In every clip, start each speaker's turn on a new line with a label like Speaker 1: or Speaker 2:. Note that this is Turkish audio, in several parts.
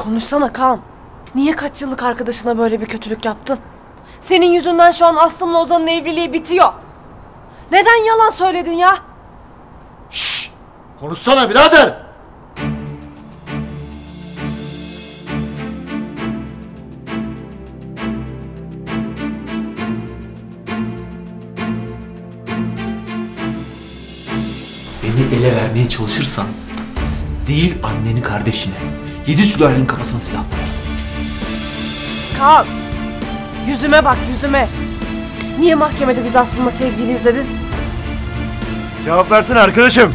Speaker 1: Konuşsana Kaan. Niye kaç yıllık arkadaşına böyle bir kötülük yaptın? Senin yüzünden şu an Aslım'la Ozan'ın evliliği bitiyor. Neden yalan söyledin ya?
Speaker 2: Şşş! Konuşsana birader!
Speaker 3: Beni ele vermeye çalışırsan değil anneni kardeşine. Yedi sülalenin kafasına silah dalarım.
Speaker 1: Kaan. Yüzüme bak yüzüme. Niye mahkemede biz Aslım'la sevgiliyiz dedin?
Speaker 4: Cevap versene arkadaşım.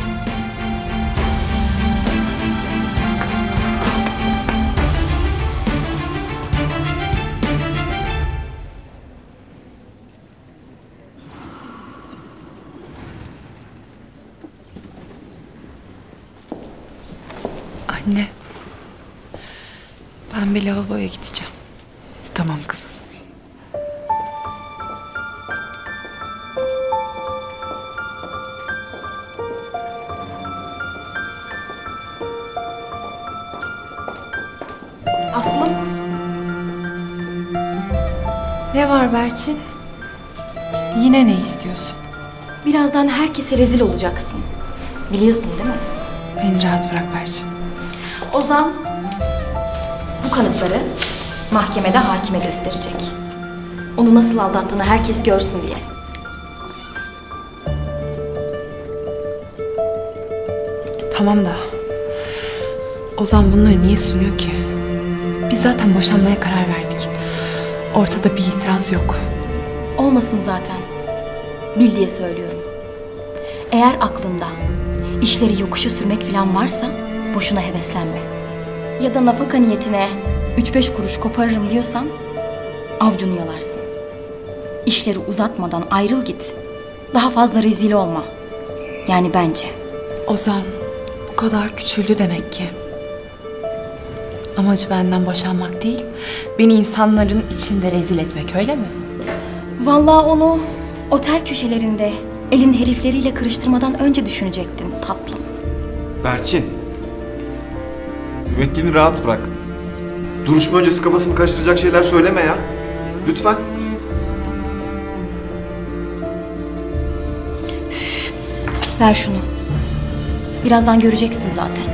Speaker 5: Ben bir lavaboya gideceğim.
Speaker 6: Tamam kızım.
Speaker 5: Aslım. Ne var Berçin? Yine ne istiyorsun?
Speaker 7: Birazdan herkese rezil olacaksın. Biliyorsun değil mi?
Speaker 5: Beni rahat bırak Berçin.
Speaker 7: Ozan kanıtları mahkemede hakime gösterecek. Onu nasıl aldattığını herkes görsün diye.
Speaker 5: Tamam da Ozan bunları niye sunuyor ki? Biz zaten boşanmaya karar verdik. Ortada bir itiraz yok.
Speaker 7: Olmasın zaten. Bil diye söylüyorum. Eğer aklında işleri yokuşa sürmek falan varsa boşuna heveslenme. Ya da nafaka niyetine 3-5 kuruş koparırım diyorsan avcunu yalarsın. İşleri uzatmadan ayrıl git. Daha fazla rezil olma. Yani bence.
Speaker 5: Ozan bu kadar küçüldü demek ki. Amacı benden boşanmak değil, beni insanların içinde rezil etmek öyle mi?
Speaker 7: Vallahi onu otel köşelerinde elin herifleriyle kırıştırmadan önce düşünecektin tatlım.
Speaker 8: Berçin. Müvekkilini rahat bırak. Duruşma öncesi kafasını karıştıracak şeyler söyleme ya. Lütfen.
Speaker 7: Ver şunu. Birazdan göreceksin zaten.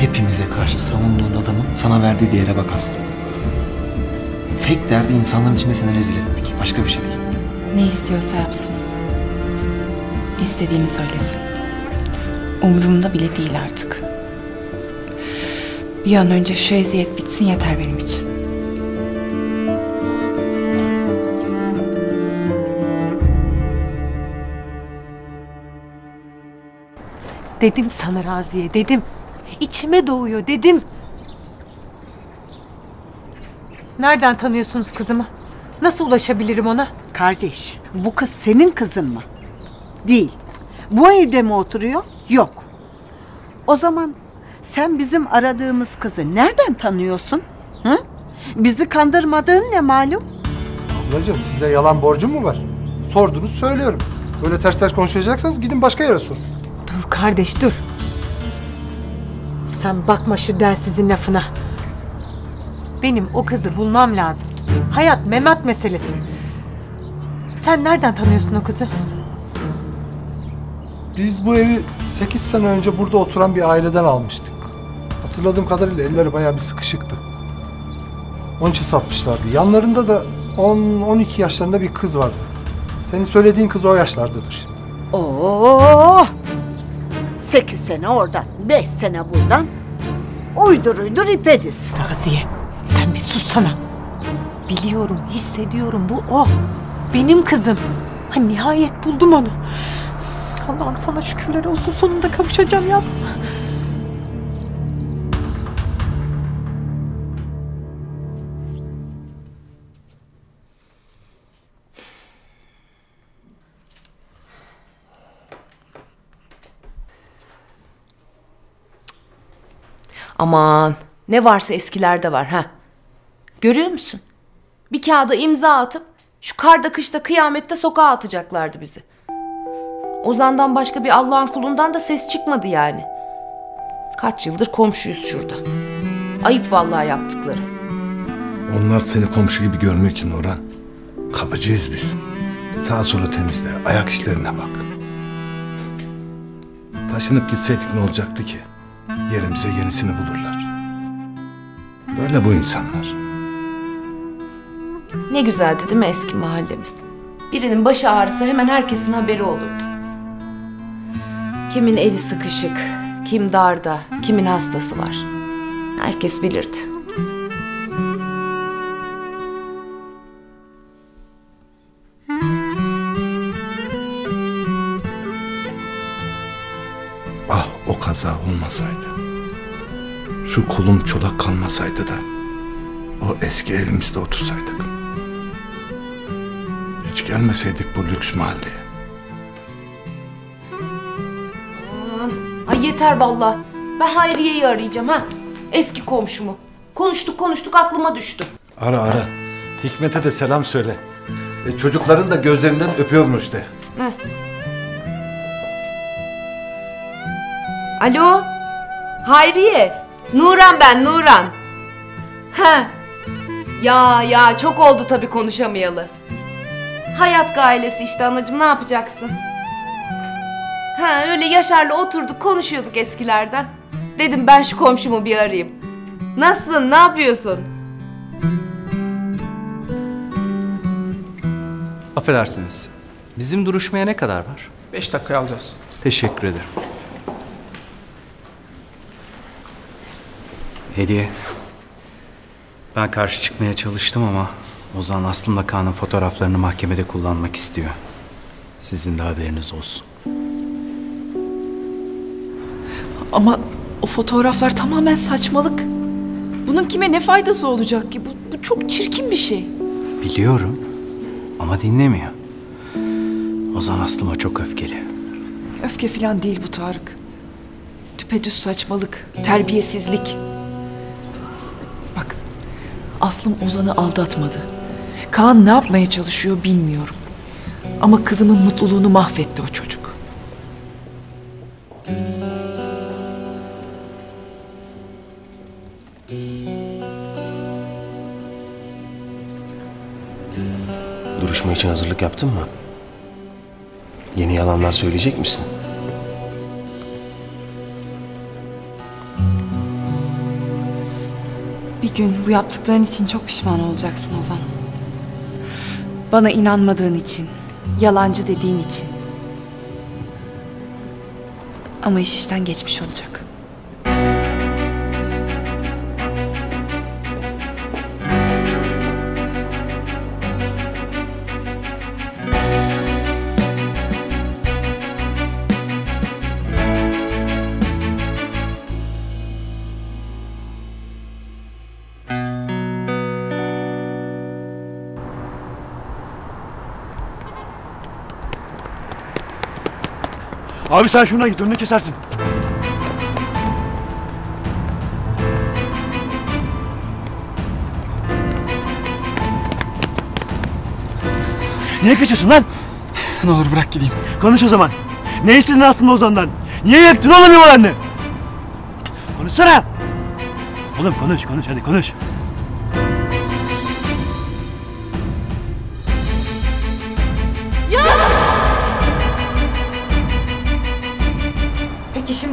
Speaker 3: Hepimize karşı savunduğun adamın sana verdiği değere bak Aslım. Tek derdi insanların içinde seni rezil etmek. Başka bir şey değil.
Speaker 5: Ne istiyorsa yapsın. İstediğini söylesin. Umurumda bile değil artık. Bir an önce şu eziyet bitsin yeter benim için.
Speaker 6: Dedim sana Raziye dedim. İçime doğuyor dedim. Nereden tanıyorsunuz kızımı? Nasıl ulaşabilirim ona?
Speaker 9: Kardeş, bu kız senin kızın mı? Değil. Bu evde mi oturuyor? Yok. O zaman sen bizim aradığımız kızı nereden tanıyorsun? Hı? Bizi kandırmadığın ne malum?
Speaker 10: Ablacığım size yalan borcum mu var? Sordunuz söylüyorum. Böyle ters ters konuşacaksanız gidin başka yere sorun.
Speaker 6: Dur kardeş dur. Sen bakma şu densizin lafına. Benim o kızı bulmam lazım. Hayat memat meselesi. Sen nereden tanıyorsun o kızı?
Speaker 10: Biz bu evi 8 sene önce burada oturan bir aileden almıştık. Hatırladığım kadarıyla elleri bayağı bir sıkışıktı. Onun için satmışlardı. Yanlarında da 10-12 yaşlarında bir kız vardı. Senin söylediğin kız o yaşlardadır şimdi.
Speaker 9: Oo! Sekiz sene oradan, beş sene buradan. Uydur uydur ipediz.
Speaker 6: Raziye sen bir sussana. Biliyorum, hissediyorum bu o. Benim kızım. Ha, nihayet buldum onu. Allah'ım sana şükürler olsun sonunda kavuşacağım ya.
Speaker 11: Aman ne varsa eskilerde var ha. Görüyor musun? Bir kağıda imza atıp şu karda kışta kıyamette sokağa atacaklardı bizi. Ozan'dan başka bir Allah'ın kulundan da ses çıkmadı yani. Kaç yıldır komşuyuz şurada. Ayıp vallahi yaptıkları.
Speaker 12: Onlar seni komşu gibi görmüyor ki Nurhan. Kapıcıyız biz. Sağa sola temizle, ayak işlerine bak. Taşınıp gitseydik ne olacaktı ki? Yerimize yenisini bulurlar. Böyle bu insanlar.
Speaker 11: Ne güzeldi değil mi eski mahallemiz? Birinin başı ağrısa hemen herkesin haberi olurdu. Kimin eli sıkışık, kim darda, kimin hastası var. Herkes bilirdi.
Speaker 12: Ah o kaza olmasaydı. Şu kolum çolak kalmasaydı da o eski evimizde otursaydık. Hiç gelmeseydik bu lüks mahalleye.
Speaker 11: Ay yeter vallahi. Ben Hayriye'yi arayacağım ha. Eski komşumu. Konuştuk konuştuk aklıma düştü.
Speaker 12: Ara ara. Hikmet'e de selam söyle. E, çocukların da gözlerinden öpüyormuş de.
Speaker 11: Hı. Alo? Hayriye. Nuran ben Nuran. Ha. Ya ya çok oldu tabii konuşamayalı. Hayat gailesi işte anacığım ne yapacaksın? Ha öyle Yaşar'la oturduk konuşuyorduk eskilerden. Dedim ben şu komşumu bir arayayım. Nasılsın ne yapıyorsun?
Speaker 13: Affedersiniz. Bizim duruşmaya ne kadar var?
Speaker 14: Beş dakikaya alacağız.
Speaker 13: Teşekkür ederim. Hediye. Ben karşı çıkmaya çalıştım ama Ozan Aslım'la Kaan'ın fotoğraflarını mahkemede kullanmak istiyor. Sizin de haberiniz olsun.
Speaker 15: Ama o fotoğraflar tamamen saçmalık. Bunun kime ne faydası olacak ki? Bu, bu çok çirkin bir şey.
Speaker 13: Biliyorum ama dinlemiyor. Ozan Aslım'a çok öfkeli.
Speaker 15: Öfke falan değil bu Tarık. Düpedüz saçmalık, terbiyesizlik. Bak, Aslım Ozan'ı aldatmadı. Kaan ne yapmaya çalışıyor bilmiyorum. Ama kızımın mutluluğunu mahvetti o çocuk.
Speaker 14: Duruşma için hazırlık yaptın mı? Yeni yalanlar söyleyecek misin?
Speaker 15: Bir gün bu yaptıkların için çok pişman olacaksın Ozan. Bana inanmadığın için, yalancı dediğin için. Ama iş işten geçmiş olacak.
Speaker 16: Abi sen şuna git önüne kesersin. Niye kaçıyorsun lan?
Speaker 14: Ne olur bırak gideyim.
Speaker 16: Konuş o zaman. Ne istedin aslında Ozan'dan? Niye yaktın oğlum yuvalarını? Konuşsana. Oğlum konuş konuş hadi konuş.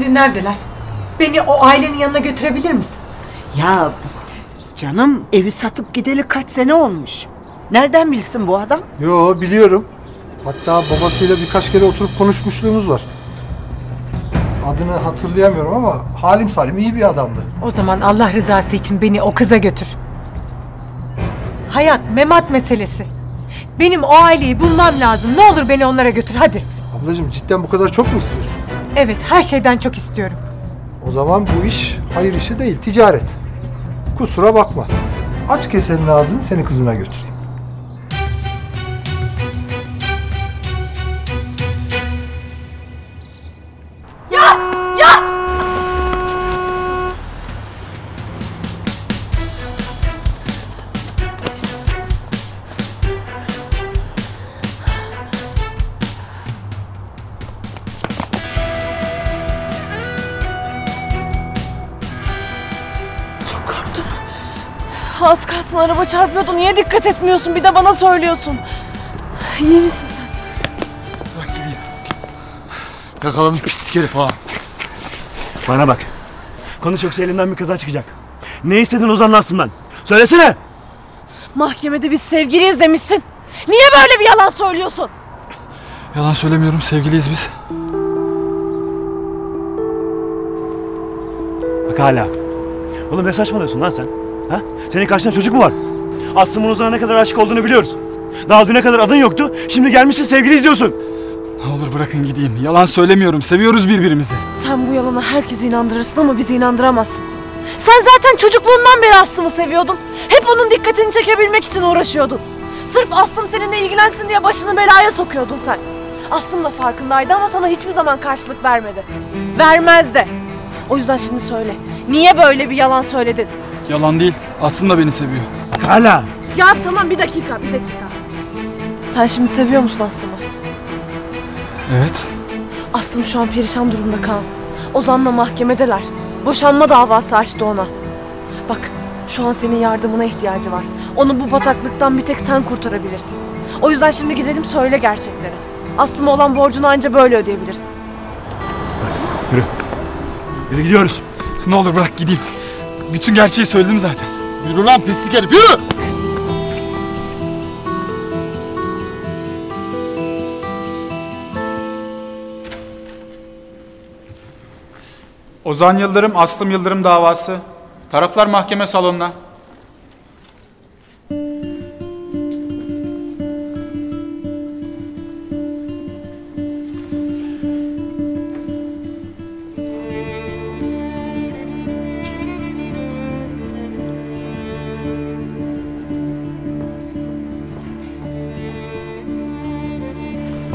Speaker 6: Şimdi neredeler? Beni o ailenin yanına götürebilir misin?
Speaker 9: Ya canım evi satıp gideli kaç sene olmuş. Nereden bilsin bu adam?
Speaker 10: Yo biliyorum. Hatta babasıyla birkaç kere oturup konuşmuşluğumuz var. Adını hatırlayamıyorum ama halim salim iyi bir adamdı.
Speaker 6: O zaman Allah rızası için beni o kıza götür. Hayat, memat meselesi. Benim o aileyi bulmam lazım. Ne olur beni onlara götür hadi.
Speaker 10: Ablacığım cidden bu kadar çok mu istiyorsun?
Speaker 6: Evet, her şeyden çok istiyorum.
Speaker 10: O zaman bu iş hayır işi değil, ticaret. Kusura bakma. Aç kesenin ağzını seni kızına götüreyim.
Speaker 1: Araba çarpıyordu. Niye dikkat etmiyorsun? Bir de bana söylüyorsun. İyi misin sen?
Speaker 10: Bırak gideyim. Yakaladım pislik herif ha.
Speaker 16: Bana bak. Konuş yoksa elimden bir kaza çıkacak. Ne istedin Ozan'la Aslım'dan? Söylesene.
Speaker 1: Mahkemede biz sevgiliyiz demişsin. Niye böyle bir yalan söylüyorsun?
Speaker 17: Yalan söylemiyorum sevgiliyiz biz.
Speaker 16: Bak hala. Oğlum ne saçmalıyorsun lan sen? Ha? Senin karşında çocuk mu var? Aslım'ın Ozan'a ne kadar aşık olduğunu biliyoruz. Daha düne kadar adın yoktu. Şimdi gelmişsin sevgiliyiz diyorsun.
Speaker 17: Ne olur bırakın gideyim. Yalan söylemiyorum. Seviyoruz birbirimizi.
Speaker 1: Sen bu yalana herkesi inandırırsın ama bizi inandıramazsın. Sen zaten çocukluğundan beri Aslım'ı seviyordun. Hep onun dikkatini çekebilmek için uğraşıyordun. Sırf Aslım seninle ilgilensin diye başını belaya sokuyordun sen. Aslım da farkındaydı ama sana hiçbir zaman karşılık vermedi. Vermez de. O yüzden şimdi söyle. Niye böyle bir yalan söyledin?
Speaker 17: Yalan değil. Aslında beni seviyor.
Speaker 16: Hala.
Speaker 1: Ya tamam bir dakika, bir dakika. Sen şimdi seviyor musun Aslım'ı?
Speaker 17: Evet.
Speaker 1: Aslım şu an perişan durumda Kaan. Ozan'la mahkemedeler. Boşanma davası açtı ona. Bak şu an senin yardımına ihtiyacı var. Onu bu bataklıktan bir tek sen kurtarabilirsin. O yüzden şimdi gidelim söyle gerçekleri. Aslım'a olan borcunu anca böyle ödeyebilirsin.
Speaker 16: Yürü. Yürü gidiyoruz.
Speaker 17: Ne olur bırak gideyim. Bütün gerçeği söyledim zaten.
Speaker 2: Yürü lan pislik herif yürü!
Speaker 18: Ozan Yıldırım, Aslım Yıldırım davası. Taraflar mahkeme salonuna.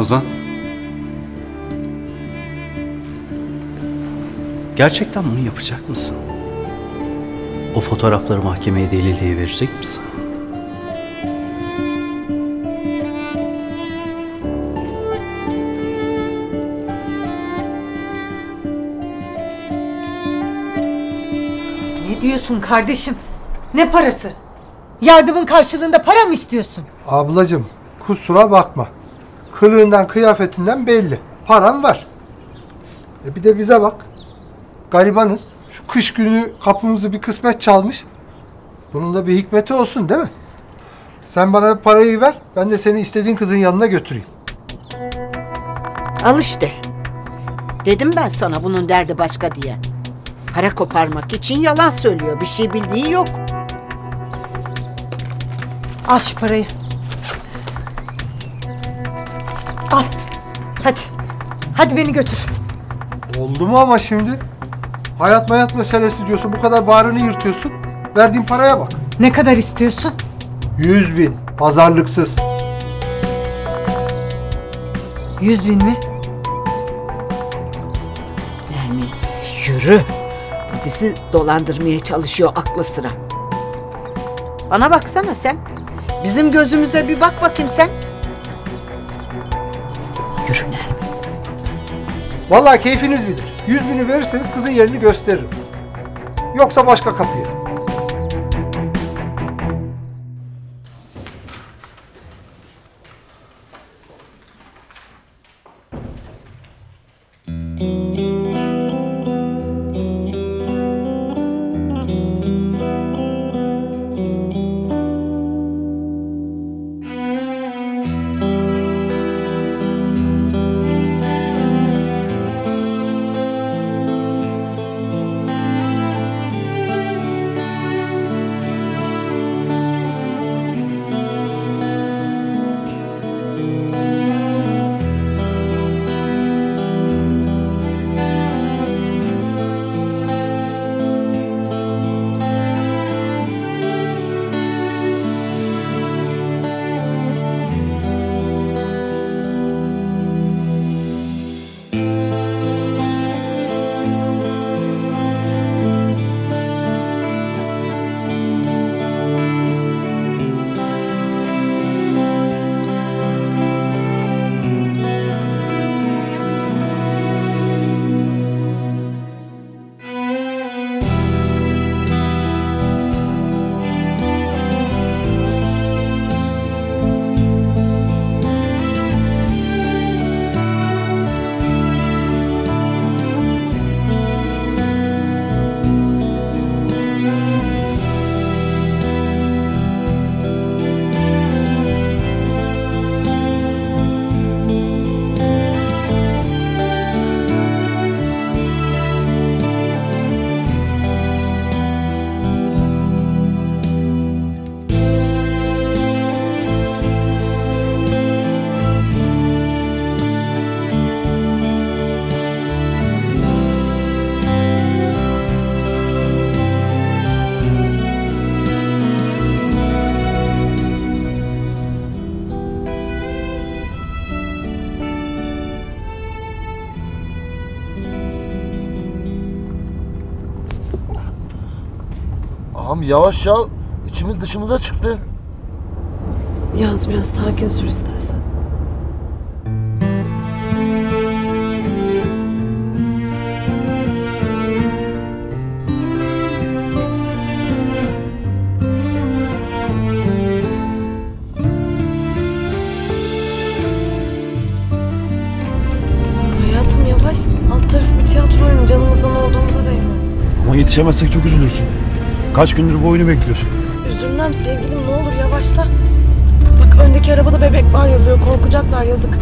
Speaker 13: Ozan. Gerçekten bunu yapacak mısın? O fotoğrafları mahkemeye delil diye verecek misin?
Speaker 6: Ne diyorsun kardeşim? Ne parası? Yardımın karşılığında para mı istiyorsun?
Speaker 10: Ablacım kusura bakma. Kılığından kıyafetinden belli. Paran var. E bir de bize bak. Garibanız. Şu kış günü kapımızı bir kısmet çalmış. Bunun da bir hikmeti olsun değil mi? Sen bana parayı ver. Ben de seni istediğin kızın yanına götüreyim.
Speaker 9: Al işte. Dedim ben sana bunun derdi başka diye. Para koparmak için yalan söylüyor. Bir şey bildiği yok.
Speaker 6: Al şu parayı. Hadi. Hadi beni götür.
Speaker 10: Oldu mu ama şimdi? Hayat mayat meselesi diyorsun. Bu kadar bağrını yırtıyorsun. Verdiğin paraya bak.
Speaker 6: Ne kadar istiyorsun?
Speaker 10: Yüz bin. Pazarlıksız.
Speaker 6: Yüz bin mi?
Speaker 9: Nermin yürü. Bu Bizi dolandırmaya çalışıyor aklı sıra. Bana baksana sen. Bizim gözümüze bir bak bakayım sen. Yürü.
Speaker 10: Vallahi keyfiniz bilir. Yüz bini verirseniz kızın yerini gösteririm. Yoksa başka kapıya.
Speaker 2: Yavaş ya. İçimiz dışımıza çıktı.
Speaker 1: Yaz biraz sakin sür istersen. Hayatım yavaş. Alt tarafı bir tiyatro oyunu. Canımızdan olduğumuza değmez.
Speaker 16: Ama yetişemezsek çok üzülürsün. Kaç gündür bu oyunu bekliyorsun.
Speaker 1: Üzülmem sevgilim ne olur yavaşla. Bak öndeki arabada bebek var yazıyor. Korkacaklar yazık.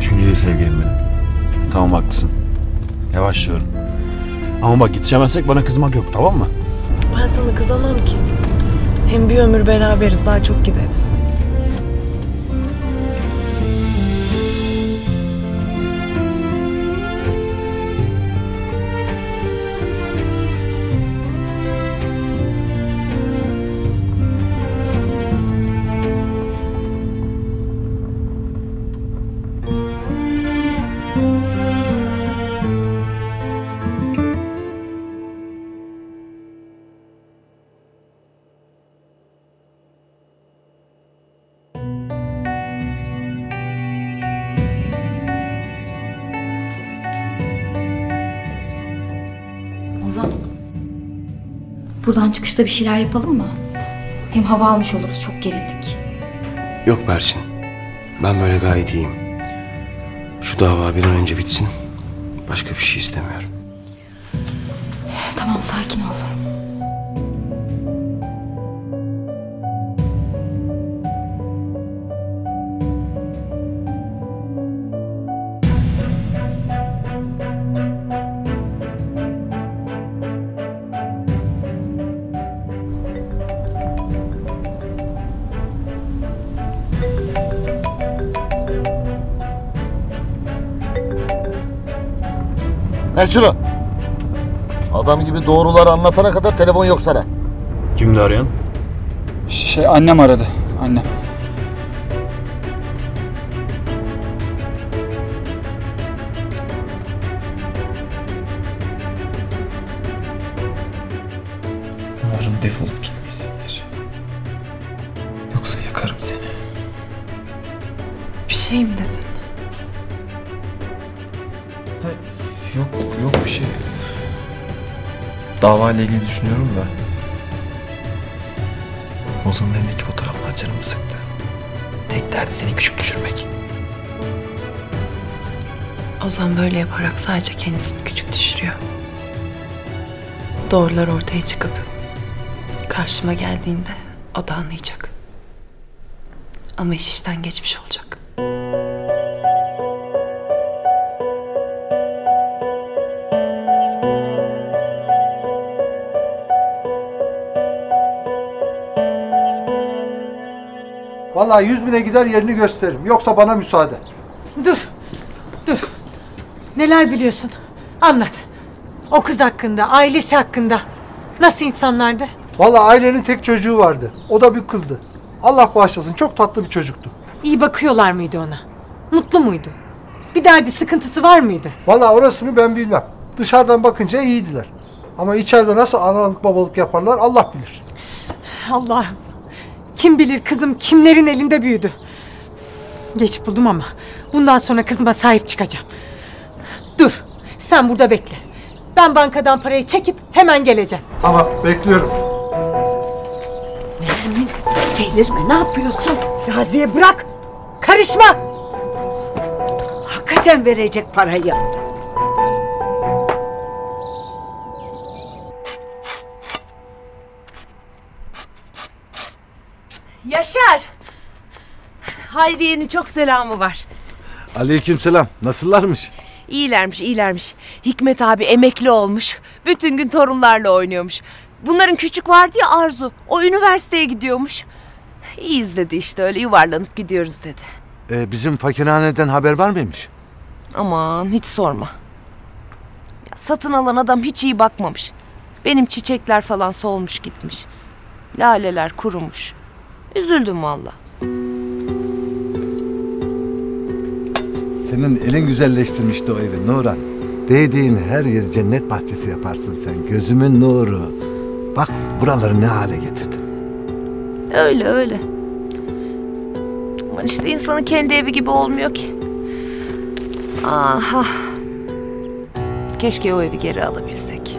Speaker 16: Düşünceli sevgilim benim. Tamam haklısın. Yavaş diyorum. Ama bak yetişemezsek bana kızmak yok tamam mı?
Speaker 1: Ben sana kızamam ki. Hem bir ömür beraberiz daha çok gideriz.
Speaker 7: Buradan çıkışta bir şeyler yapalım mı? Hem hava almış oluruz çok gerildik.
Speaker 19: Yok Berçin. Ben böyle gayet iyiyim. Şu dava bir an önce bitsin. Başka bir şey istemiyorum.
Speaker 2: Ver şunu. Adam gibi doğruları anlatana kadar telefon yok sana.
Speaker 16: Kimdi arayan?
Speaker 17: Şey annem aradı. Annem.
Speaker 14: Dava ile ilgili düşünüyorum da. Ozan'ın elindeki fotoğraflar canımı sıktı. Tek derdi seni küçük düşürmek.
Speaker 6: Ozan böyle yaparak sadece kendisini küçük düşürüyor. Doğrular ortaya çıkıp karşıma geldiğinde o da anlayacak. Ama iş işten geçmiş olacak.
Speaker 10: Vallahi yüz bine gider yerini gösteririm. Yoksa bana müsaade.
Speaker 6: Dur, dur. Neler biliyorsun? Anlat. O kız hakkında, ailesi hakkında. Nasıl insanlardı?
Speaker 10: Vallahi ailenin tek çocuğu vardı. O da bir kızdı. Allah bağışlasın çok tatlı bir çocuktu.
Speaker 6: İyi bakıyorlar mıydı ona? Mutlu muydu? Bir derdi, sıkıntısı var mıydı?
Speaker 10: Vallahi orasını ben bilmem. Dışarıdan bakınca iyiydiler. Ama içeride nasıl analık babalık yaparlar Allah bilir.
Speaker 6: Allah'ım. Kim bilir kızım kimlerin elinde büyüdü. Geç buldum ama bundan sonra kızıma sahip çıkacağım. Dur, sen burada bekle. Ben bankadan parayı çekip hemen geleceğim.
Speaker 10: Ama bekliyorum.
Speaker 6: Nermin, delirme ne yapıyorsun? Raziye bırak. Karışma.
Speaker 9: Hakikaten verecek parayı.
Speaker 11: Yaşar. Hayriye'nin çok selamı var.
Speaker 12: Aleykümselam. Nasıllarmış?
Speaker 11: İyilermiş, iyilermiş. Hikmet abi emekli olmuş. Bütün gün torunlarla oynuyormuş. Bunların küçük vardı ya Arzu. O üniversiteye gidiyormuş. İyiyiz dedi işte öyle yuvarlanıp gidiyoruz dedi.
Speaker 12: Ee, bizim fakirhaneden haber var mıymış?
Speaker 11: Aman hiç sorma. Ya, satın alan adam hiç iyi bakmamış. Benim çiçekler falan solmuş gitmiş. Laleler kurumuş. Üzüldüm valla.
Speaker 12: Senin elin güzelleştirmişti o evi Nuran. Değdiğin her yer cennet bahçesi yaparsın sen. Gözümün nuru. Bak buraları ne hale getirdin.
Speaker 11: Öyle öyle. Ama işte insanın kendi evi gibi olmuyor ki. Aha. Keşke o evi geri alabilsek.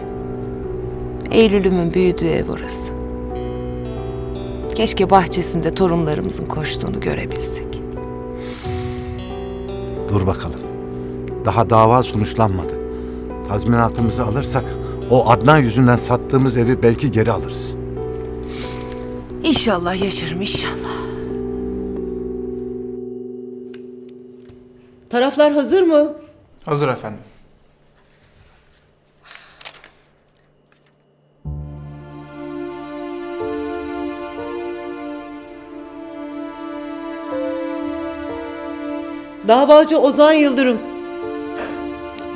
Speaker 11: Eylül'ümün büyüdüğü ev orası. Keşke bahçesinde torunlarımızın koştuğunu görebilsek.
Speaker 12: Dur bakalım. Daha dava sonuçlanmadı. Tazminatımızı alırsak o Adnan yüzünden sattığımız evi belki geri alırız.
Speaker 11: İnşallah yaşarım inşallah.
Speaker 20: Taraflar hazır mı?
Speaker 21: Hazır efendim.
Speaker 20: Davacı Ozan Yıldırım.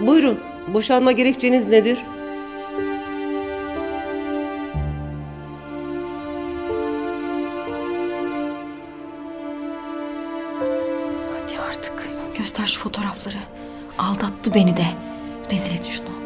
Speaker 20: Buyurun, boşanma gerekçeniz nedir?
Speaker 7: Hadi artık göster şu fotoğrafları. Aldattı beni de. Rezil et şunu.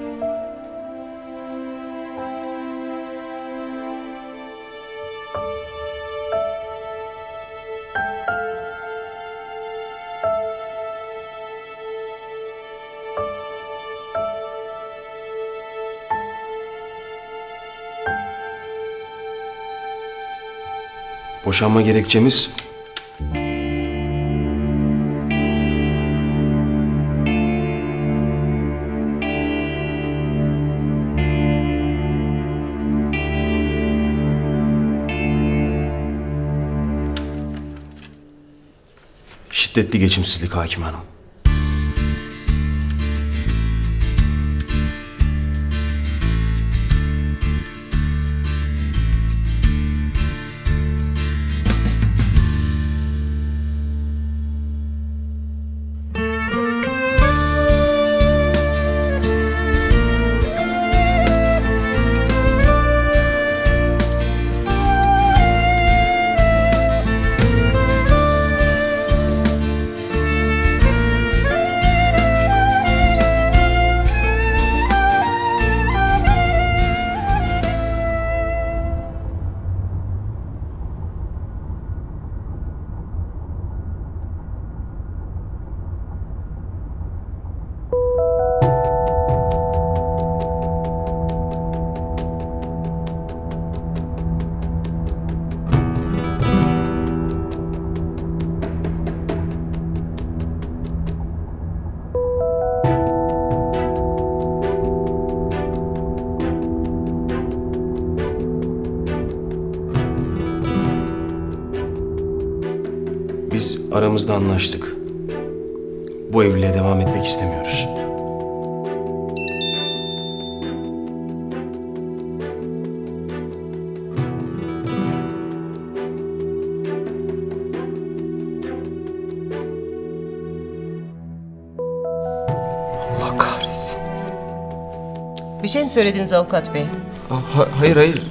Speaker 19: Boşanma gerekçemiz şiddetli geçimsizlik hakim hanım. Biz aramızda anlaştık. Bu evliliğe devam etmek istemiyoruz.
Speaker 12: Allah kahretsin.
Speaker 20: Bir şey mi söylediniz avukat bey?
Speaker 22: Ha- hayır hayır.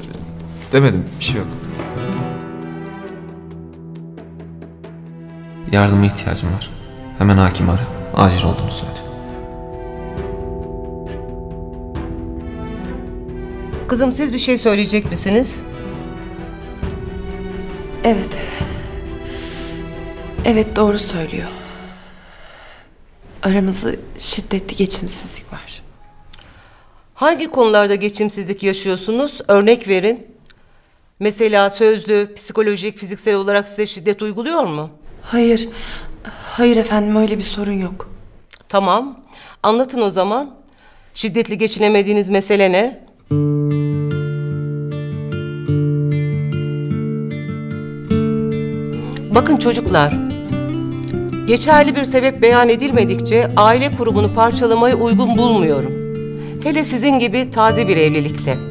Speaker 22: Demedim.
Speaker 3: Yardıma ihtiyacım var. Hemen hakim ara. Acil olduğunu söyle.
Speaker 20: Kızım siz bir şey söyleyecek misiniz?
Speaker 5: Evet. Evet doğru söylüyor. Aramızda şiddetli geçimsizlik var.
Speaker 20: Hangi konularda geçimsizlik yaşıyorsunuz? Örnek verin. Mesela sözlü, psikolojik, fiziksel olarak size şiddet uyguluyor mu?
Speaker 5: Hayır. Hayır efendim öyle bir sorun yok.
Speaker 20: Tamam. Anlatın o zaman. Şiddetli geçinemediğiniz mesele ne? Bakın çocuklar. Geçerli bir sebep beyan edilmedikçe aile kurumunu parçalamayı uygun bulmuyorum. Hele sizin gibi taze bir evlilikte.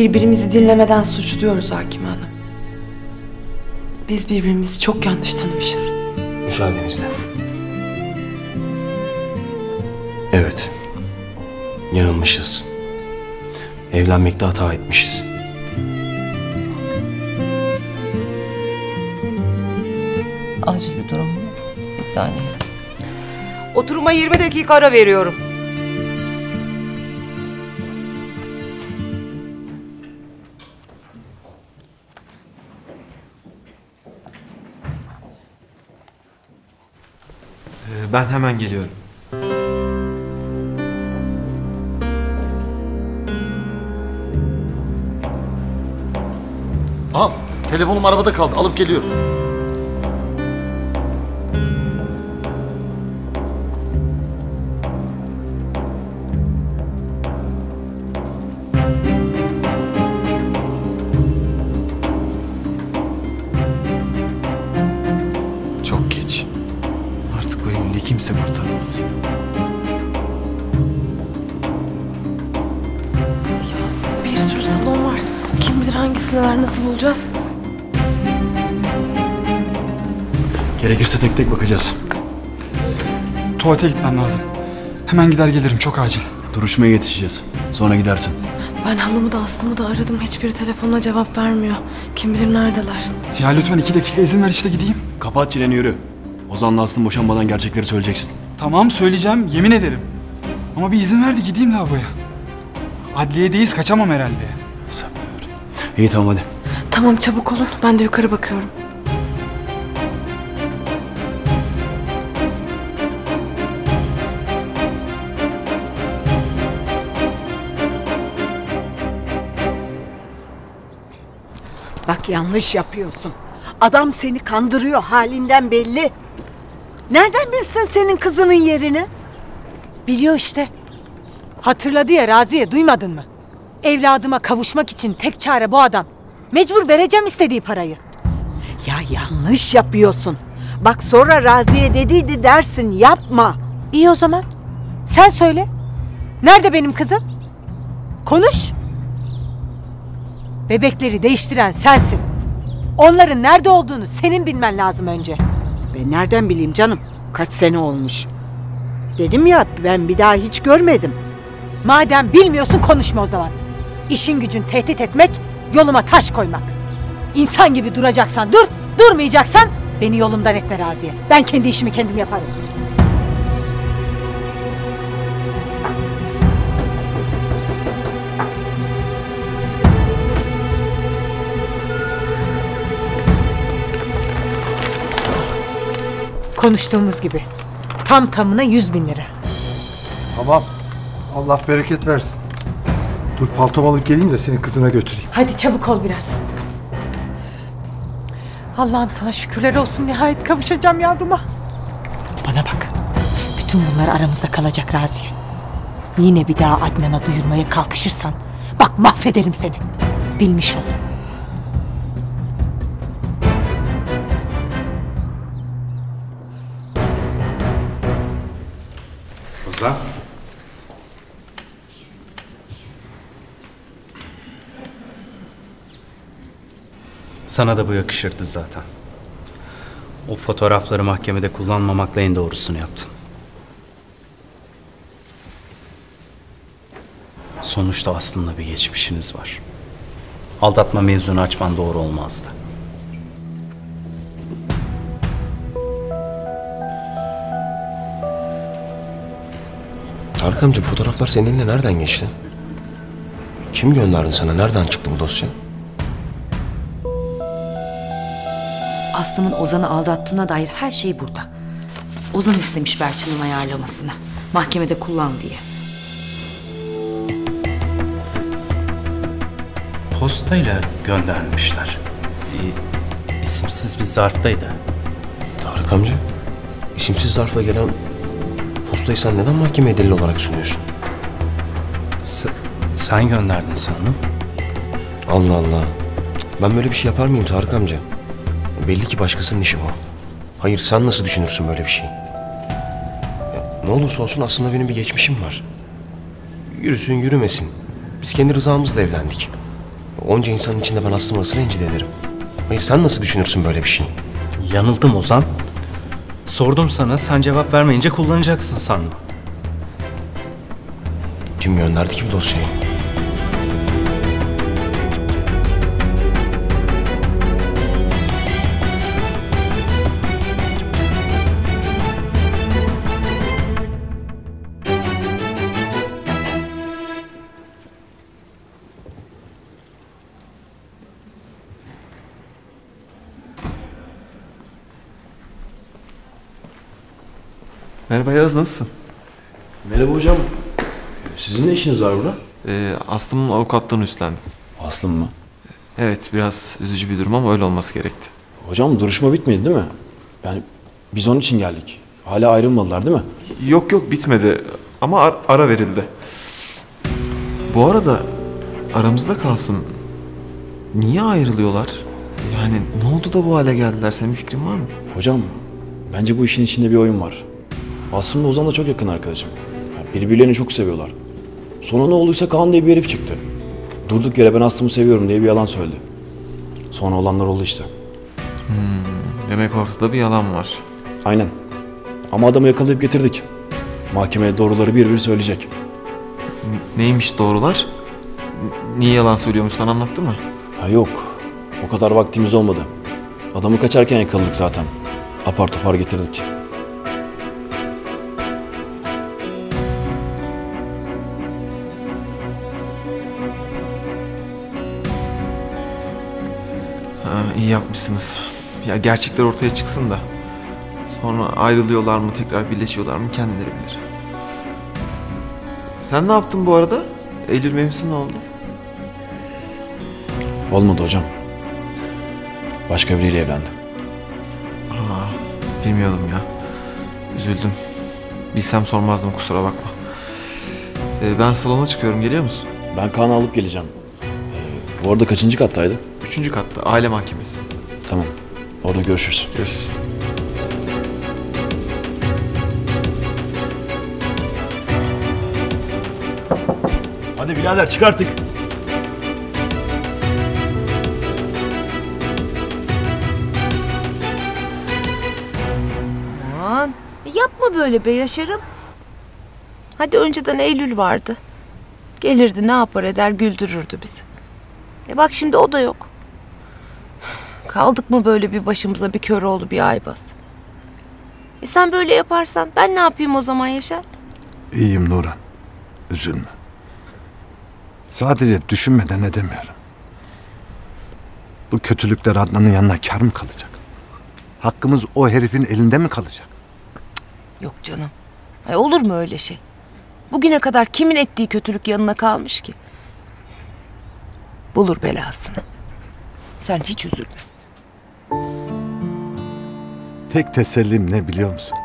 Speaker 5: birbirimizi dinlemeden suçluyoruz Hakim Hanım. Biz birbirimizi çok yanlış tanımışız.
Speaker 19: Müsaadenizle. Evet. Yanılmışız. Evlenmekte hata etmişiz.
Speaker 20: Acil bir durum mu? Bir saniye. Oturuma 20 dakika ara veriyorum.
Speaker 3: Ben hemen geliyorum.
Speaker 2: Ağam telefonum arabada kaldı alıp geliyorum.
Speaker 17: Tuvalete gitmem lazım. Hemen gider gelirim çok acil.
Speaker 16: Duruşmaya yetişeceğiz. Sonra gidersin.
Speaker 1: Ben halımı da Aslı'mı da aradım. Hiçbiri telefonuna cevap vermiyor. Kim bilir neredeler.
Speaker 17: Ya lütfen iki dakika izin ver işte gideyim.
Speaker 16: Kapat çeneni yürü. Ozan'la Aslı'nın boşanmadan gerçekleri söyleyeceksin.
Speaker 17: Tamam söyleyeceğim yemin ederim. Ama bir izin ver de gideyim lavaboya. Adliyedeyiz kaçamam herhalde.
Speaker 16: İyi tamam hadi.
Speaker 1: Tamam çabuk olun. Ben de yukarı bakıyorum.
Speaker 9: Yanlış yapıyorsun. Adam seni kandırıyor halinden belli. Nereden bilsin senin kızının yerini?
Speaker 6: Biliyor işte. Hatırladı ya Raziye duymadın mı? Evladıma kavuşmak için tek çare bu adam. Mecbur vereceğim istediği parayı.
Speaker 9: Ya yanlış yapıyorsun. Bak sonra Raziye dediydi dersin yapma.
Speaker 6: İyi o zaman. Sen söyle. Nerede benim kızım? Konuş. Bebekleri değiştiren sensin. Onların nerede olduğunu senin bilmen lazım önce.
Speaker 9: Ben nereden bileyim canım? Kaç sene olmuş. Dedim ya ben bir daha hiç görmedim.
Speaker 6: Madem bilmiyorsun konuşma o zaman. İşin gücün tehdit etmek, yoluma taş koymak. İnsan gibi duracaksan dur, durmayacaksan beni yolumdan etme Raziye. Ben kendi işimi kendim yaparım. Konuştuğumuz gibi. Tam tamına yüz bin lira.
Speaker 10: Tamam. Allah bereket versin. Dur paltomu alıp geleyim de seni kızına götüreyim.
Speaker 6: Hadi çabuk ol biraz. Allah'ım sana şükürler olsun nihayet kavuşacağım yavruma. Bana bak. Bütün bunlar aramızda kalacak Raziye. Yine bir daha Adnan'a duyurmaya kalkışırsan bak mahvederim seni. Bilmiş ol.
Speaker 13: Sana da bu yakışırdı zaten. O fotoğrafları mahkemede kullanmamakla en doğrusunu yaptın. Sonuçta aslında bir geçmişiniz var. Aldatma mevzunu açman doğru olmazdı.
Speaker 19: Tarık amca fotoğraflar senin eline nereden geçti? Kim gönderdi sana? Nereden çıktı bu dosya?
Speaker 23: Aslı'nın Ozan'ı aldattığına dair her şey burada. Ozan istemiş Berçin'in ayarlamasını. Mahkemede kullan diye.
Speaker 13: Postayla göndermişler. Ee, isimsiz bir zarftaydı.
Speaker 19: Tarık amca, isimsiz zarfla gelen postayı sen neden mahkemeye delil olarak sunuyorsun?
Speaker 13: Se- sen gönderdin sanırım.
Speaker 19: Allah Allah. Ben böyle bir şey yapar mıyım Tarık amca? Belli ki başkasının işi bu. Hayır sen nasıl düşünürsün böyle bir şey? Ya, ne olursa olsun aslında benim bir geçmişim var. Yürüsün yürümesin. Biz kendi rızamızla evlendik. Onca insanın içinde ben Aslı'mı nasıl rencide ederim? Hayır sen nasıl düşünürsün böyle bir şey?
Speaker 13: Yanıldım Ozan. Sordum sana, sen cevap vermeyince kullanacaksın sandım.
Speaker 19: Kim gönderdi ki bu dosyayı?
Speaker 3: Merhaba Yağız nasılsın?
Speaker 4: Merhaba hocam. Sizin ne işiniz var burada?
Speaker 3: Ee, Aslım'ın avukatlığını üstlendim.
Speaker 4: Aslım mı?
Speaker 3: Evet biraz üzücü bir durum ama öyle olması gerekti.
Speaker 4: Hocam duruşma bitmedi değil mi? Yani biz onun için geldik. Hala ayrılmadılar değil mi?
Speaker 3: Yok yok bitmedi ama ar- ara verildi. Bu arada aramızda kalsın. Niye ayrılıyorlar? Yani ne oldu da bu hale geldiler? Senin fikrin var mı?
Speaker 4: Hocam bence bu işin içinde bir oyun var. Aslında Ozan da çok yakın arkadaşım. Yani birbirlerini çok seviyorlar. Sonra ne olduysa Kaan diye bir herif çıktı. Durduk yere ben Aslım'ı seviyorum diye bir yalan söyledi. Sonra olanlar oldu işte.
Speaker 3: Demek ortada bir yalan var.
Speaker 4: Aynen. Ama adamı yakalayıp getirdik. Mahkemeye doğruları bir bir söyleyecek.
Speaker 3: Neymiş doğrular? N- Niye yalan söylüyormuş sana anlattı mı?
Speaker 4: Ha yok. O kadar vaktimiz olmadı. Adamı kaçarken yakaladık zaten. Apar topar getirdik.
Speaker 3: Yapmışsınız. Ya gerçekler ortaya çıksın da. Sonra ayrılıyorlar mı tekrar birleşiyorlar mı kendileri bilir. Sen ne yaptın bu arada? Eylül mevzusu ne oldu?
Speaker 4: Olmadı hocam. Başka biriyle evlendim.
Speaker 3: Aa, bilmiyordum ya. Üzüldüm. Bilsem sormazdım kusura bakma. Ee, ben salona çıkıyorum geliyor musun?
Speaker 4: Ben Kaan'ı alıp geleceğim. Ee, bu arada kaçıncı kattaydı?
Speaker 3: Üçüncü katta aile mahkemesi.
Speaker 4: Tamam. Orada görüşürüz.
Speaker 3: Görüşürüz.
Speaker 16: Hadi birader çık artık.
Speaker 11: Aman yapma böyle be Yaşar'ım. Hadi önceden Eylül vardı. Gelirdi ne yapar eder güldürürdü bizi. E bak şimdi o da yok. Kaldık mı böyle bir başımıza bir Köroğlu bir Aybaz? E sen böyle yaparsan ben ne yapayım o zaman Yaşar?
Speaker 12: İyiyim Nuran. Üzülme. Sadece düşünmeden edemiyorum. Bu kötülükler Adnan'ın yanına kar mı kalacak? Hakkımız o herifin elinde mi kalacak?
Speaker 11: Yok canım. Ay olur mu öyle şey? Bugüne kadar kimin ettiği kötülük yanına kalmış ki? Bulur belasını. Sen hiç üzülme.
Speaker 12: Tek tesellim ne biliyor musun?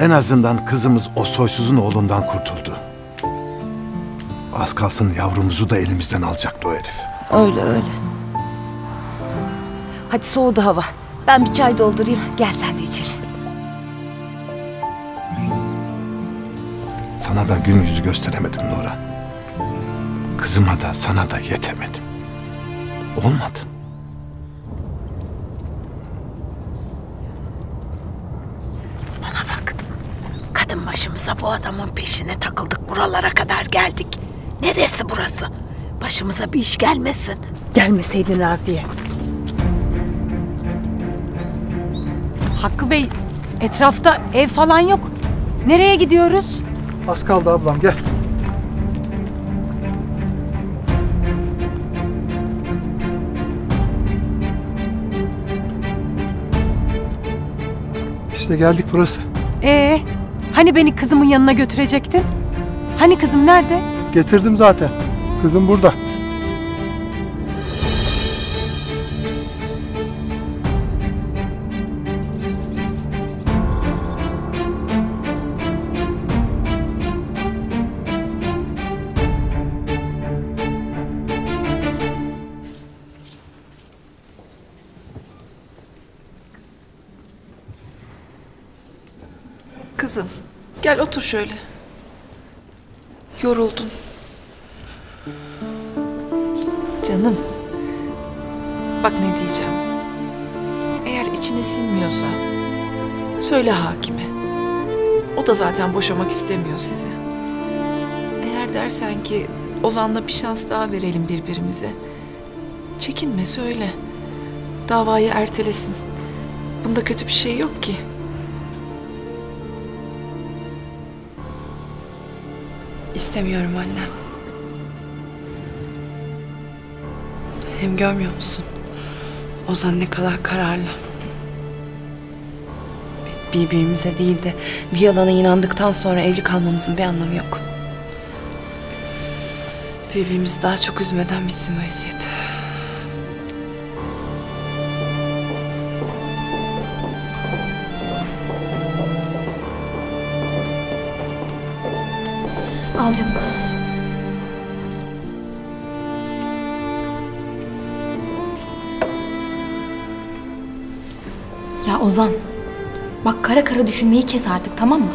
Speaker 12: En azından kızımız o soysuzun oğlundan kurtuldu. Az kalsın yavrumuzu da elimizden alacaktı o herif.
Speaker 11: Öyle öyle. Hadi soğudu hava. Ben bir çay doldurayım. Gel sen de içeri.
Speaker 12: Sana da gün yüzü gösteremedim Nura. Kızıma da sana da yetemedim. Olmadı.
Speaker 9: Bana bak. Kadın başımıza bu adamın peşine takıldık. Buralara kadar geldik. Neresi burası? Başımıza bir iş gelmesin. Gelmeseydin Raziye.
Speaker 6: Hakkı Bey, etrafta ev falan yok. Nereye gidiyoruz?
Speaker 10: Az kaldı ablam gel. İşte geldik burası.
Speaker 6: Ee, hani beni kızımın yanına götürecektin? Hani kızım nerede?
Speaker 10: Getirdim zaten. Kızım burada.
Speaker 15: Otur şöyle. Yoruldun. Canım. Bak ne diyeceğim. Eğer içine sinmiyorsa söyle hakime. O da zaten boşamak istemiyor sizi. Eğer dersen ki Ozan'la bir şans daha verelim birbirimize. Çekinme söyle. Davayı ertelesin. Bunda kötü bir şey yok ki.
Speaker 5: İstemiyorum annem. Hem görmüyor musun? Ozan ne kadar kararlı. Birbirimize değil de bir yalana inandıktan sonra evli kalmamızın bir anlamı yok. Birbirimizi daha çok üzmeden bitsin bu eziyet.
Speaker 7: Al canım. Ya Ozan. Bak kara kara düşünmeyi kes artık tamam mı?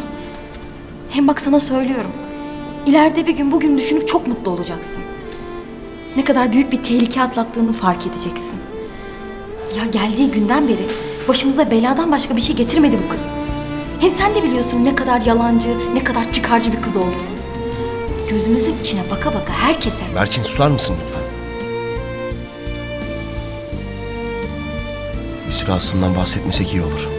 Speaker 7: Hem bak sana söylüyorum. İleride bir gün bugün düşünüp çok mutlu olacaksın. Ne kadar büyük bir tehlike atlattığını fark edeceksin. Ya geldiği günden beri başımıza beladan başka bir şey getirmedi bu kız. Hem sen de biliyorsun ne kadar yalancı, ne kadar çıkarcı bir kız olduğunu. Gözümüzün içine baka baka herkese
Speaker 19: Berçin susar mısın lütfen? Bir süre aslından bahsetmesek iyi olur.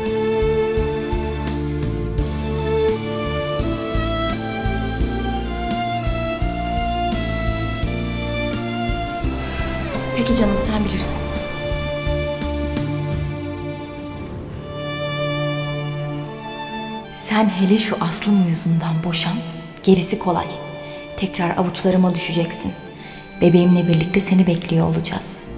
Speaker 7: Peki canım sen bilirsin. Sen hele şu Aslım yüzünden boşan, gerisi kolay. Tekrar avuçlarıma düşeceksin. Bebeğimle birlikte seni bekliyor olacağız.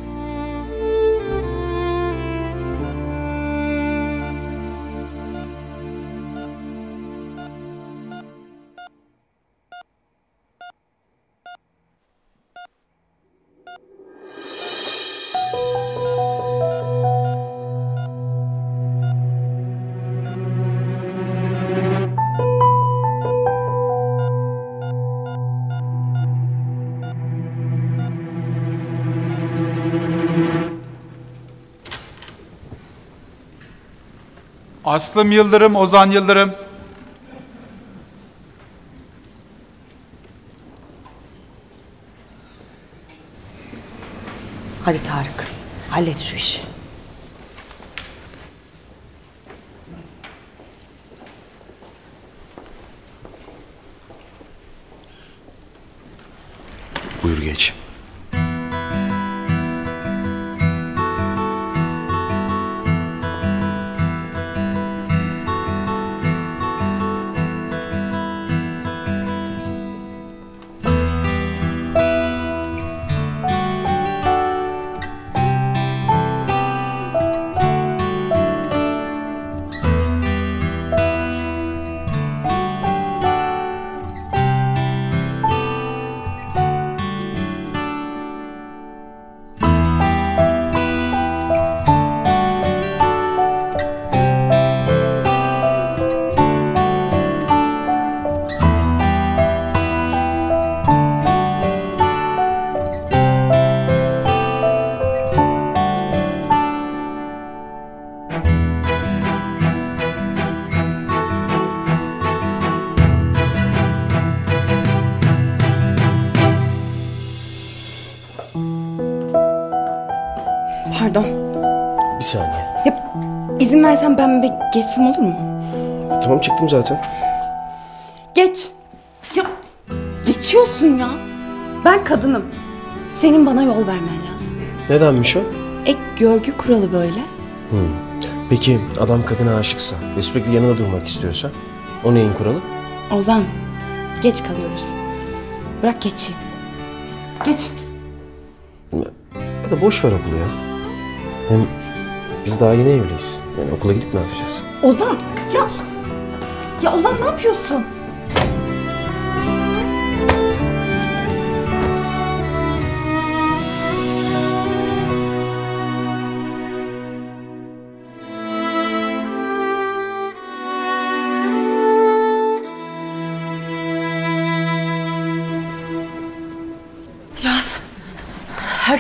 Speaker 18: Aslım Yıldırım, Ozan Yıldırım.
Speaker 23: Hadi Tarık. Hallet şu işi.
Speaker 19: Buyur geç.
Speaker 5: Pardon.
Speaker 19: Bir saniye.
Speaker 5: Ya izin versen ben bir geçsem olur mu?
Speaker 19: Tamam çıktım zaten.
Speaker 5: Geç. Ya geçiyorsun ya. Ben kadınım. Senin bana yol vermen lazım.
Speaker 19: Nedenmiş o?
Speaker 5: Ek görgü kuralı böyle.
Speaker 19: Hmm. Peki adam kadına aşıksa ve sürekli yanında durmak istiyorsa o neyin kuralı?
Speaker 5: Ozan, geç kalıyoruz. Bırak geçeyim. Geç.
Speaker 19: Ya da boş ver okulu ya. Hem biz daha yeni evliyiz. Yani okula gidip ne yapacağız?
Speaker 5: Ozan, ya. Ya Ozan ne yapıyorsun?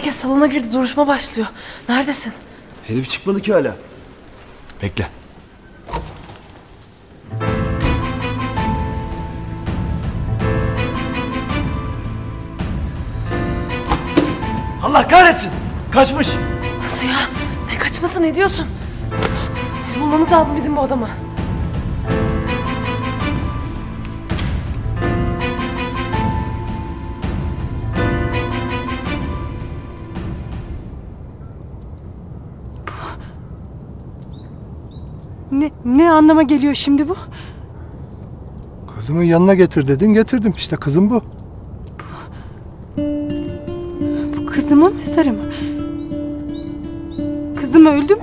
Speaker 1: Herkes salona girdi. Duruşma başlıyor. Neredesin?
Speaker 4: Herif çıkmadı ki hala. Bekle.
Speaker 16: Allah kahretsin. Kaçmış.
Speaker 1: Nasıl ya? Ne kaçması ne diyorsun? Bulmamız lazım bizim bu adamı.
Speaker 6: Ne, anlama geliyor şimdi bu?
Speaker 10: Kızımın yanına getir dedin getirdim işte kızım bu.
Speaker 6: Bu kızımın mezarı mı? Kızım öldü mü?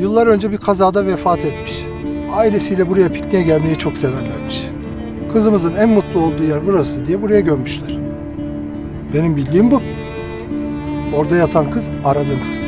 Speaker 10: Yıllar önce bir kazada vefat etmiş. Ailesiyle buraya pikniğe gelmeyi çok severlermiş. Kızımızın en mutlu olduğu yer burası diye buraya gömmüşler. Benim bildiğim bu. Orada yatan kız aradığın kız.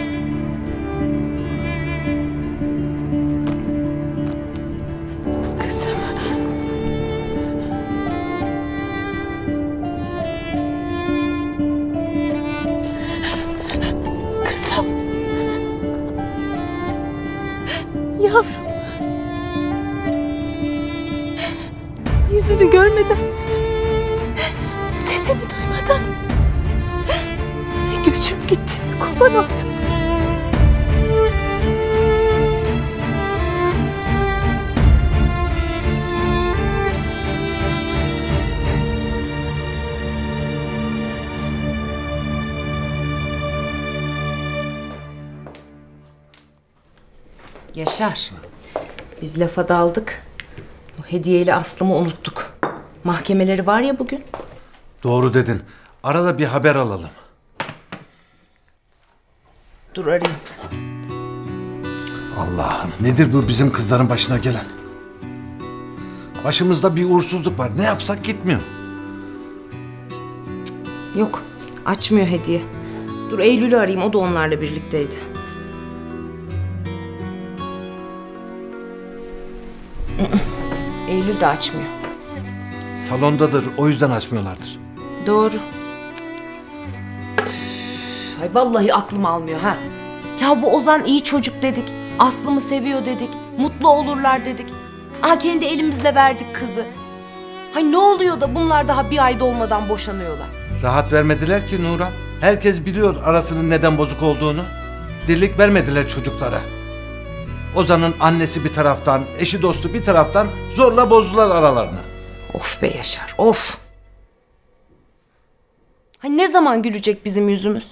Speaker 11: Biz lafa daldık. O hediyeli Aslım'ı unuttuk. Mahkemeleri var ya bugün.
Speaker 12: Doğru dedin. Arada bir haber alalım.
Speaker 11: Dur arayayım.
Speaker 12: Allah'ım nedir bu bizim kızların başına gelen? Başımızda bir uğursuzluk var. Ne yapsak gitmiyor.
Speaker 11: Yok. Açmıyor hediye. Dur Eylül'ü arayayım. O da onlarla birlikteydi. Eylül de açmıyor.
Speaker 12: Salondadır. O yüzden açmıyorlardır.
Speaker 11: Doğru. Ay vallahi aklım almıyor ha. Ya bu Ozan iyi çocuk dedik. Aslımı seviyor dedik. Mutlu olurlar dedik. Aa kendi elimizle verdik kızı. Hay ne oluyor da bunlar daha bir ay dolmadan boşanıyorlar.
Speaker 12: Rahat vermediler ki Nuran. Herkes biliyor arasının neden bozuk olduğunu. Dirlik vermediler çocuklara. Ozan'ın annesi bir taraftan, eşi dostu bir taraftan zorla bozdular aralarını.
Speaker 11: Of be Yaşar of. Hay ne zaman gülecek bizim yüzümüz?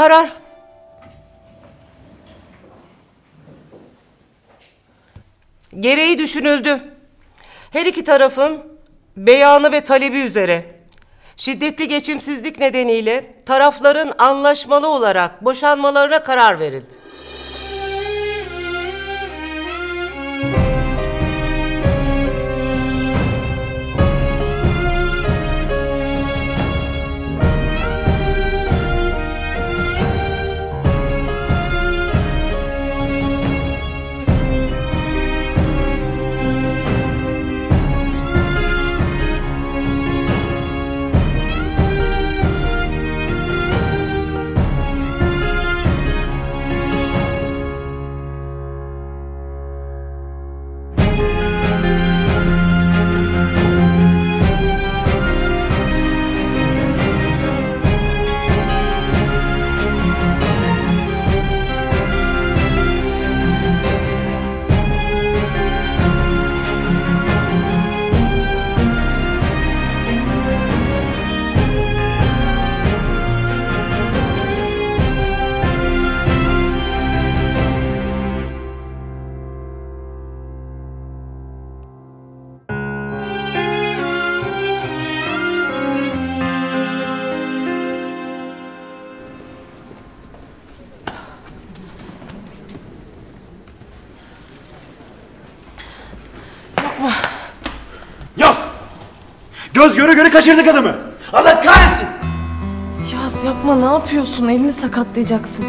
Speaker 11: Karar. Gereği düşünüldü. Her iki tarafın beyanı ve talebi üzere şiddetli geçimsizlik nedeniyle tarafların anlaşmalı olarak boşanmalarına karar verildi.
Speaker 24: Göre göre kaçırdık adamı. Allah kahretsin.
Speaker 1: Yaz yapma ne yapıyorsun? Elini sakatlayacaksın.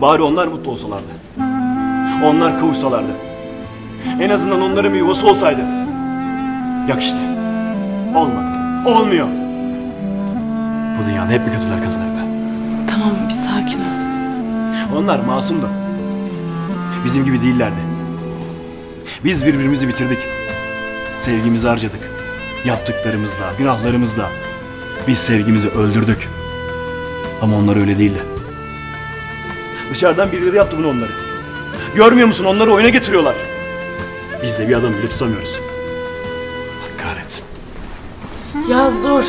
Speaker 4: Bari onlar mutlu olsalardı. Onlar kavuşsalardı. En azından onların bir yuvası olsaydı. Yok işte. Olmadı. Olmuyor. Bu dünyada hep bir kötüler kazanır be.
Speaker 1: Tamam bir sakin ol.
Speaker 4: Onlar masum da. Bizim gibi değillerdi. Biz birbirimizi bitirdik. Sevgimizi harcadık. Yaptıklarımızla, günahlarımızla. Biz sevgimizi öldürdük. Ama onlar öyle değildi. Dışarıdan birileri yaptı bunu onları. Görmüyor musun? Onları oyuna getiriyorlar. Biz de bir adam bile tutamıyoruz. Allah kahretsin.
Speaker 1: Yaz dur.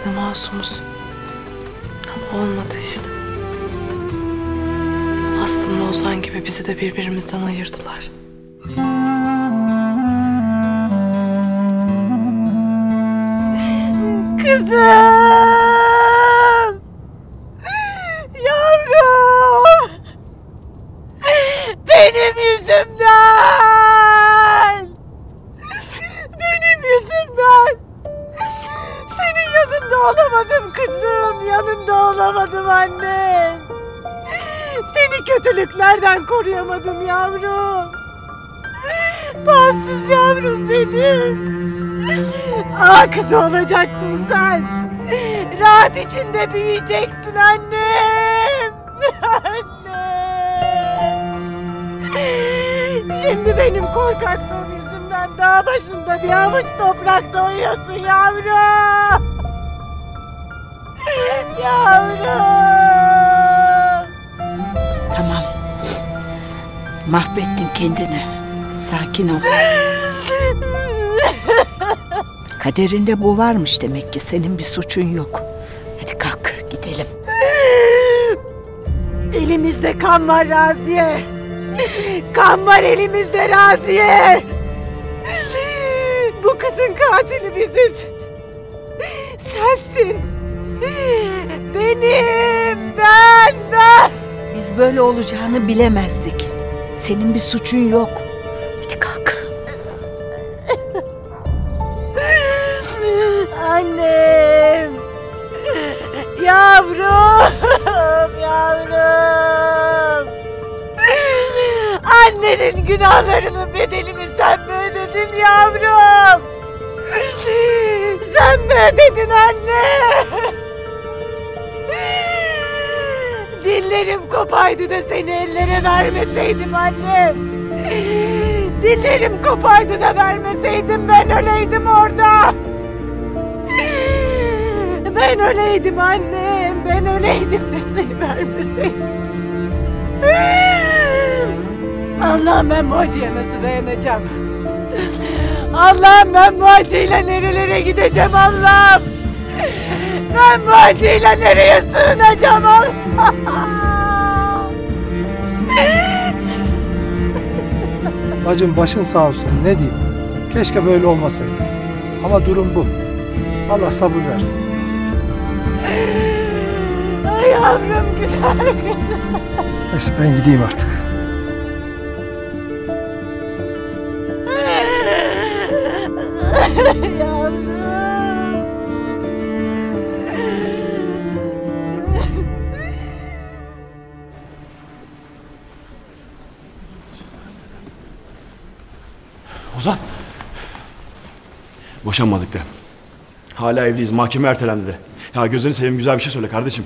Speaker 1: Bebeğimiz de masumuz. Ama olmadı işte. Aslında Ozan gibi bizi de birbirimizden ayırdılar.
Speaker 25: Olacaktın sen. Rahat içinde büyüyecektin annem. Annem. Şimdi benim korkaklığım yüzünden dağ başında bir avuç toprakta uyuyorsun yavrum. Yavrum.
Speaker 9: Tamam. Mahvettin kendini. Sakin ol. Kaderinde bu varmış demek ki. Senin bir suçun yok. Hadi kalk gidelim.
Speaker 25: Elimizde kan var Raziye. Kan var elimizde Raziye. Bu kızın katili biziz. Sensin. Benim, ben, ben.
Speaker 9: Biz böyle olacağını bilemezdik. Senin bir suçun yok.
Speaker 25: Annenin günahlarının bedelini sen mi ödedin yavrum? Sen mi ödedin anne? Dillerim kopaydı da seni ellere vermeseydim annem. Dillerim kopaydı da vermeseydim ben öleydim orada. Ben öleydim annem. Ben öleydim de seni vermeseydim. Allah'ım ben bu acıya nasıl dayanacağım? Allah'ım ben bu acıyla nerelere gideceğim Allah'ım? Ben bu acıyla nereye sığınacağım Allah'ım?
Speaker 10: Bacım başın sağ olsun ne diyeyim. Keşke böyle olmasaydı. Ama durum bu. Allah sabır versin.
Speaker 25: Ay yavrum güzel kızım.
Speaker 10: Neyse ben gideyim artık.
Speaker 25: Yavrum.
Speaker 4: Ozan. Boşanmadık de. Hala evliyiz. Mahkeme ertelendi de. Ya gözünü seveyim güzel bir şey söyle kardeşim.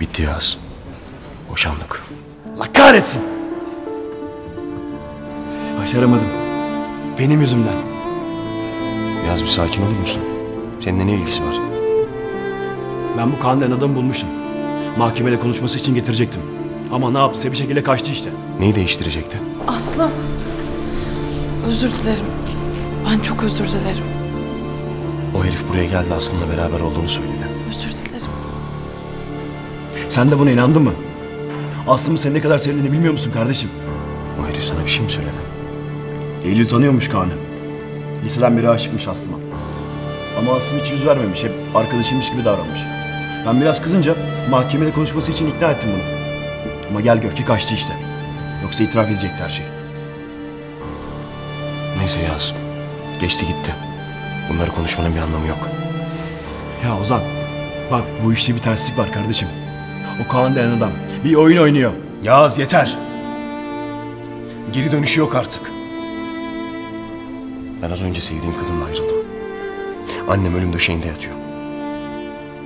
Speaker 19: Bitti Yaz. Boşandık.
Speaker 4: Allah kahretsin. Başaramadım. Benim yüzümden.
Speaker 19: Yaz bir sakin olur musun? Seninle ne ilgisi var?
Speaker 4: Ben bu Kaan denen adamı bulmuştum. Mahkemede konuşması için getirecektim. Ama ne yaptıysa bir şekilde kaçtı işte.
Speaker 19: Neyi değiştirecekti?
Speaker 1: Aslım. Özür dilerim.
Speaker 5: Ben çok özür dilerim.
Speaker 19: O herif buraya geldi Aslım'la beraber olduğunu söyledi.
Speaker 5: Özür dilerim.
Speaker 4: Sen de buna inandın mı? Aslım'ın seni ne kadar sevdiğini bilmiyor musun kardeşim?
Speaker 19: O herif sana bir şey mi söyledi?
Speaker 4: Eylül tanıyormuş Kaan'ı. Liseden beri aşıkmış Aslı'ma. Ama Aslım hiç yüz vermemiş. Hep arkadaşıymış gibi davranmış. Ben biraz kızınca mahkemede konuşması için ikna ettim bunu. Ama gel gör ki kaçtı işte. Yoksa itiraf edecekti her şeyi.
Speaker 19: Neyse Yaz. Geçti gitti. Bunları konuşmanın bir anlamı yok.
Speaker 4: Ya Ozan, bak bu işte bir terslik var kardeşim. O Kaan denen adam bir oyun oynuyor. Yaz yeter. Geri dönüşü yok artık.
Speaker 19: Ben az önce sevdiğim kadınla ayrıldım. Annem ölüm döşeğinde yatıyor.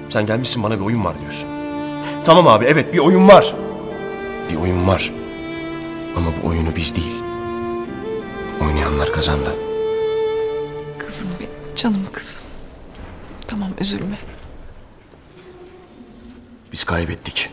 Speaker 19: Sen gelmişsin bana bir oyun var diyorsun. Tamam abi evet bir oyun var. Bir oyun var. Ama bu oyunu biz değil. Oynayanlar kazandı.
Speaker 5: Kızım benim, canım kızım. Tamam üzülme.
Speaker 19: Biz kaybettik.